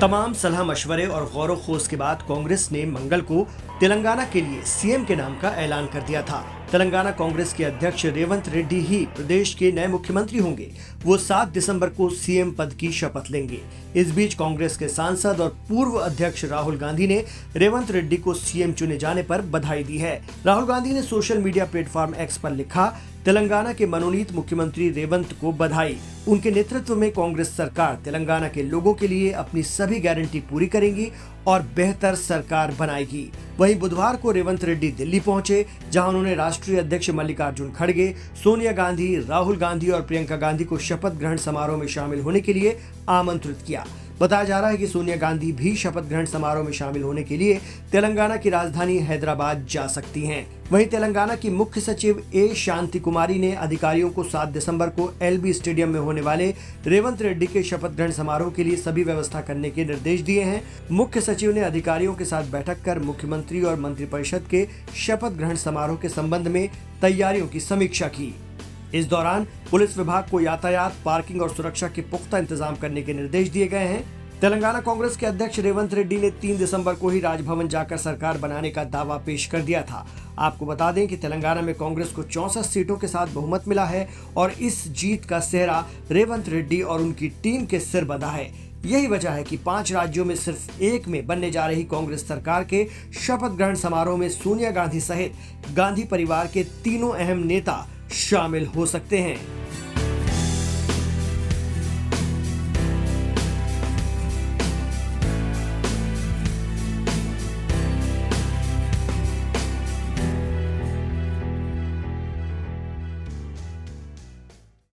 तमाम सलाह मशवरे और गौर खोज के बाद कांग्रेस ने मंगल को तेलंगाना के लिए सीएम के नाम का ऐलान कर दिया था। तेलंगाना कांग्रेस के अध्यक्ष रेवंत रेड्डी ही प्रदेश के नए मुख्यमंत्री होंगे। वो 7 दिसंबर को सीएम पद की शपथ लेंगे। इस बीच कांग्रेस के सांसद और पूर्व अध्यक्ष राहुल गांधी ने रेवंत रेड्डी को सीएम चुने जाने पर बधाई दी है। राहुल गांधी ने सोशल मीडिया प्लेटफॉर्म एक्स पर लिखा तेलंगाना के मनोनीत मुख्यमंत्री रेवंत को बधाई। उनके नेतृत्व में कांग्रेस सरकार तेलंगाना के लोगों के लिए अपनी सभी गारंटी पूरी करेगी और बेहतर सरकार बनाएगी। वहीं बुधवार को रेवंत रेड्डी दिल्ली पहुँचे, जहाँ उन्होंने राष्ट्रीय अध्यक्ष मल्लिकार्जुन खड़गे, सोनिया गांधी, राहुल गांधी और प्रियंका गांधी को शपथ ग्रहण समारोह में शामिल होने के लिए आमंत्रित किया। बताया जा रहा है कि सोनिया गांधी भी शपथ ग्रहण समारोह में शामिल होने के लिए तेलंगाना की राजधानी हैदराबाद जा सकती हैं। वहीं तेलंगाना की मुख्य सचिव ए शांति कुमारी ने अधिकारियों को 7 दिसंबर को एलबी स्टेडियम में होने वाले रेवंत रेड्डी के शपथ ग्रहण समारोह के लिए सभी व्यवस्था करने के निर्देश दिए हैं मुख्य सचिव ने अधिकारियों के साथ बैठक कर मुख्यमंत्री और मंत्रिपरिषद के शपथ ग्रहण समारोह के संबंध में तैयारियों की समीक्षा की इस दौरान पुलिस विभाग को यातायात, पार्किंग और सुरक्षा के पुख्ता इंतज़ाम करने के निर्देश दिए गए हैं। तेलंगाना कांग्रेस के अध्यक्ष रेवंत रेड्डी ने 3 दिसंबर को ही राजभवन जाकर सरकार बनाने का दावा पेश कर दिया था। आपको बता दें कि तेलंगाना में कांग्रेस को चौसठ सीटों के साथ बहुमत मिला है और इस जीत का सेहरा रेवंत रेड्डी और उनकी टीम के सिर बंधा है। यही वजह है कि पाँच राज्यों में सिर्फ़ एक में बनने जा रही कांग्रेस सरकार के शपथ ग्रहण समारोह में सोनिया गांधी सहित गांधी परिवार के तीनों अहम नेता शामिल हो सकते हैं।